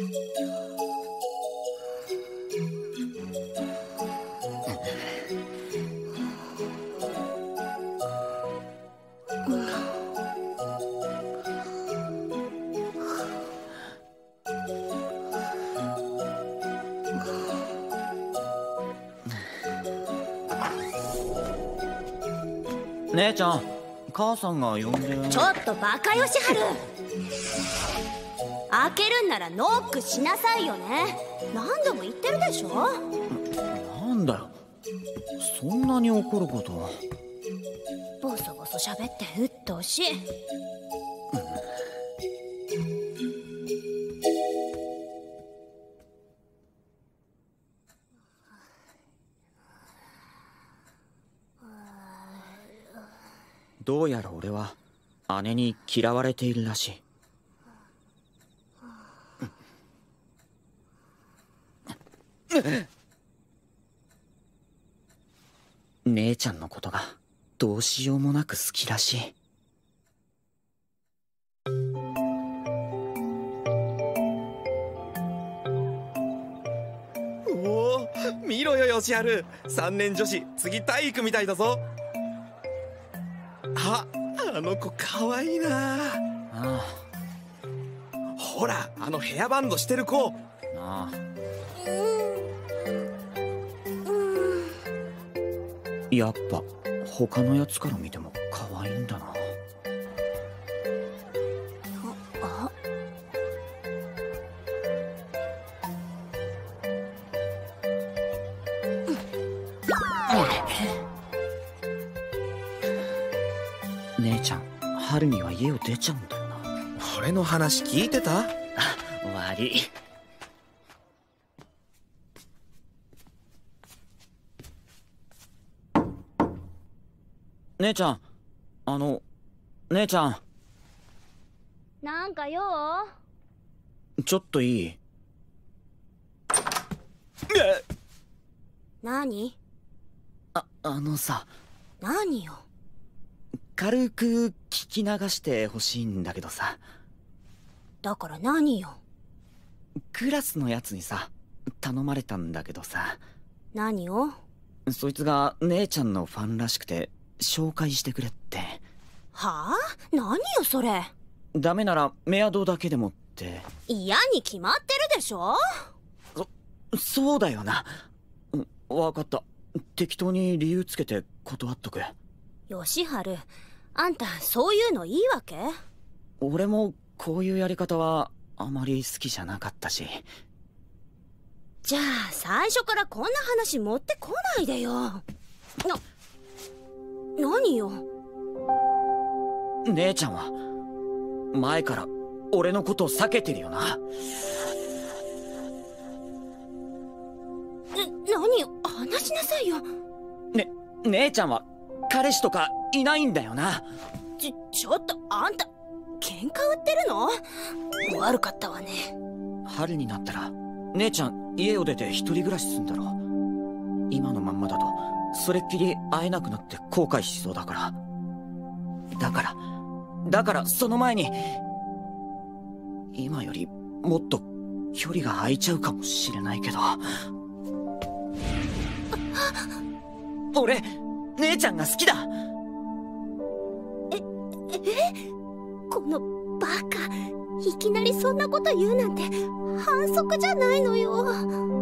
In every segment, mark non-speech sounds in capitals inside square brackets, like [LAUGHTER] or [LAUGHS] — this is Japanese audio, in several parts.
姉ちゃん母さんが呼んでちょっとバカよしはる。開けるんならノックしなさいよね。何度も言ってるでしょ。なんだよ。そんなに怒ること。ボソボソ喋って鬱陶しい。どうやら俺は姉に嫌われているらしい [LAUGHS] 姉ちゃんのことがどうしようもなく好きらしい。おお見ろよヨシハル3年女子次体育みたいだぞ。ああの子かわいいなあ。ほらあのヘアバンドしてる子やっぱ他のやつから見ても可愛いんだな。あ姉ちゃん春には家を出ちゃうんだよな。俺の話聞いてた？悪い姉ちゃん。あの姉ちゃん。なんかよ。ちょっといい？何？ああのさ。何よ？軽く聞き流してほしいんだけどさ。だから何よ？クラスのやつにさ頼まれたんだけどさ。何を？そいつが姉ちゃんのファンらしくて紹介してくれって。はあ？何よそれ。ダメならメアドだけでもって。嫌に決まってるでしょ？そうだよな。うんわかった。適当に理由つけて断っとく。吉春あんたそういうのいいわけ？俺もこういうやり方はあまり好きじゃなかったし。じゃあ最初からこんな話持ってこないでよ。な何よ？姉ちゃんは前から俺のことを避けてるよな。え何？よ話しなさいよ。ね姉ちゃんは彼氏とかいないんだよな。ちちょっとあんた喧嘩売ってるの？悪かったわね。春になったら姉ちゃん家を出て一人暮らしすんだろ今のまんまだとそれっきり会えなくなって後悔しそうだから。だからだからその前に今よりもっと距離が空いちゃうかもしれないけど。俺姉ちゃんが好きだ。ええこのバカいきなりそんなこと言うなんて反則じゃないのよ。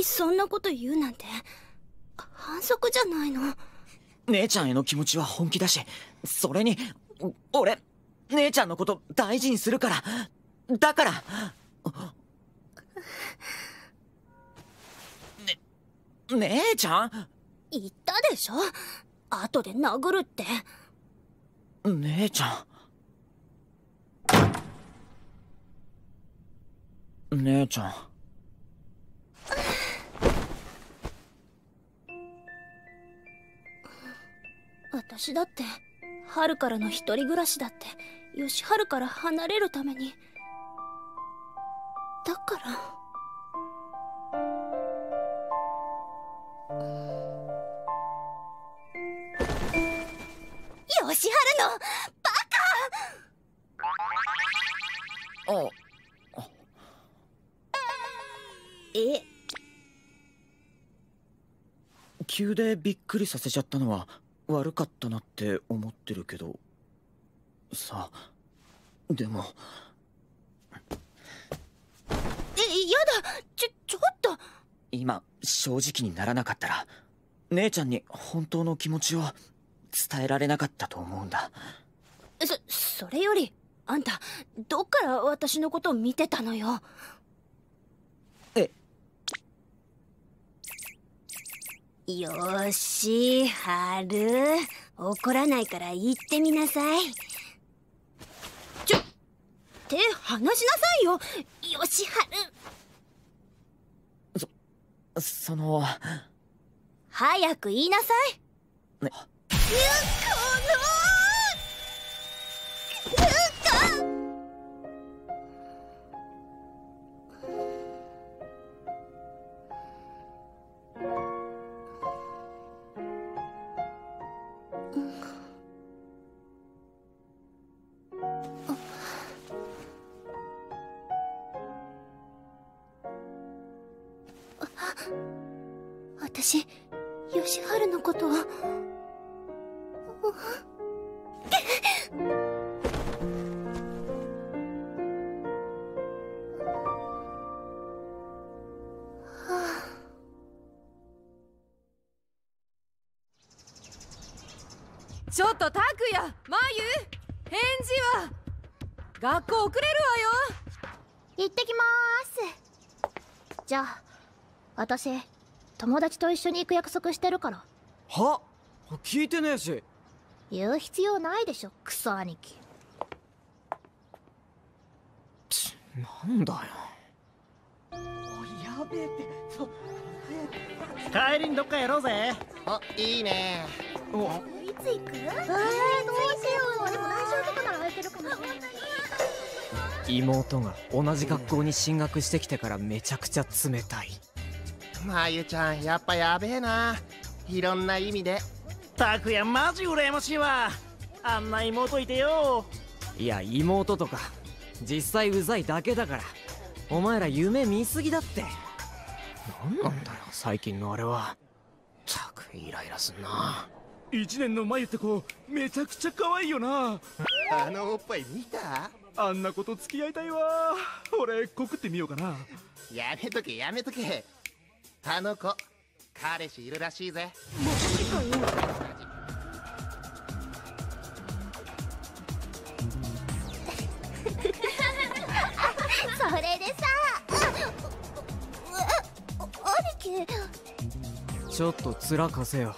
いきなりそんなこと言うなんて。反則じゃないの。姉ちゃんへの気持ちは本気だしそれにお俺姉ちゃんのこと大事にするから。だから。ね姉ちゃん？言ったでしょ？後で殴るって。姉ちゃん。姉ちゃん私だって春からの一人暮らしだって吉春から離れるために。だから。吉春のバあカえ？急でびっくりさせちゃったのは悪かったなって思ってるけど。さでも。えやだ。ちょちょっと。今正直にならなかったら姉ちゃんに本当の気持ちを伝えられなかったと思うんだ。そそれよりあんたどっから私のことを見てたのよ？よーしはる怒らないから言ってみなさい。ちょ手離しなさいよ。よしはるその早く言いなさい。ね。この私吉春のことを。ちょっと拓也まゆ返事は。学校遅れるわよ。行ってきます。じゃあ私友達と一緒に行く約束してるから。は？聞いてねえし。言う必要ないでしょクソ兄貴。なんだよ。やべえって。帰りにどっかやろうぜ。あいいね。いつ行く？えー、どうしよう。でも来週とかなら空いてるかもしれない。妹が同じ学校に進学してきてからめちゃくちゃ冷たいまゆちゃんやっぱやべえな。いろんな意味で。拓也マジ羨ましいわ。あんな妹いてよ。いや妹とか。実際うざいだけだから。お前ら夢見すぎだって。なんなんだよ最近のあれは。たくイライラすんな。一年の眉って子めちゃくちゃ可愛いよな。あのおっぱい見た？あんな子と付き合いたいわ。俺告ってみようかな。やめとけやめとけあの子彼氏いるらしいぜ。[LAUGHS] それでさあ兄貴ちょっと面かせよ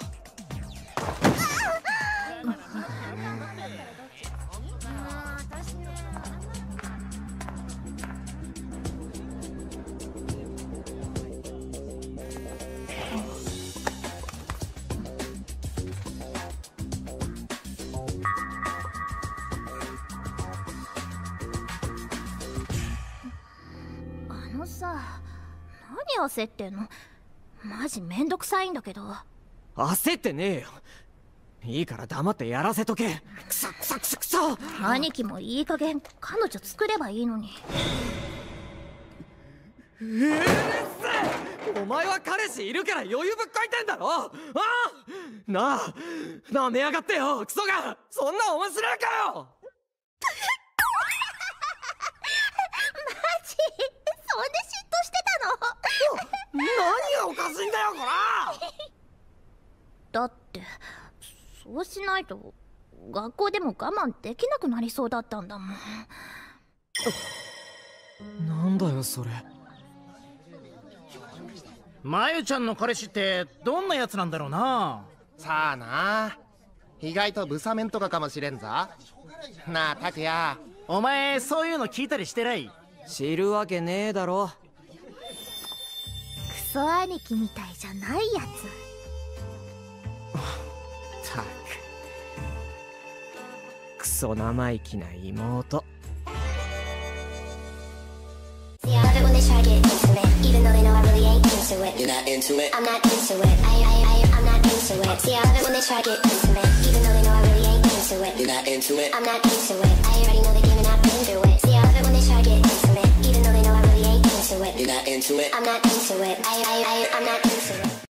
のさ何焦ってんの？マジめんどくさいんだけど。焦ってねえよ。いいから黙ってやらせとけ。くそくそくそくそ。兄貴もいい加減彼女作ればいいのに。お前は彼氏いるから余裕ぶっこいてんだろ。ああ。なあ。なめやがってよクソが。そんな面白いかよ何がおかしいんだよこら！だってそうしないと学校でも我慢できなくなりそうだったんだもん。なんだよそれ。まゆちゃんの彼氏ってどんなやつなんだろうな。さあな。意外とブサメンとかかもしれんぞ。なあ拓也。お前そういうの聞いたりしてない？知るわけねえだろ。クソ兄貴みたいじゃないやたくソ生意気な妹 See, I it they try to get intimate, even though they know I really ain't into it. You're not into it? I'm not into it. I, I, I, I'm not into it. See, I love it when they try to get intimate, even though they know I really ain't into it. You're not into it? I'm not into it. into it. I'm not into it. I, I, I, I'm not into it.